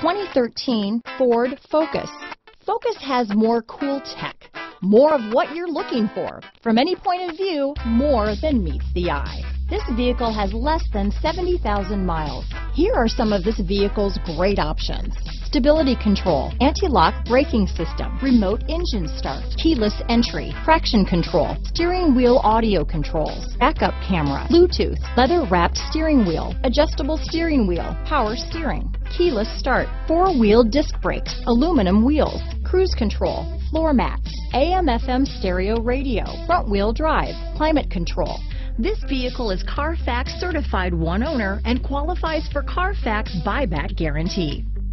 2013 Ford Focus. Focus has more cool tech, more of what you're looking for. From any point of view, more than meets the eye. This vehicle has less than 70,000 miles. Here are some of this vehicle's great options. Stability control, anti-lock braking system, remote engine start, keyless entry, traction control, steering wheel audio controls, backup camera, Bluetooth, leather wrapped steering wheel, adjustable steering wheel, power steering, keyless start, four wheel disc brakes, aluminum wheels, cruise control, floor mats, AM FM stereo radio, front wheel drive, climate control, this vehicle is Carfax certified one owner and qualifies for Carfax buyback guarantee.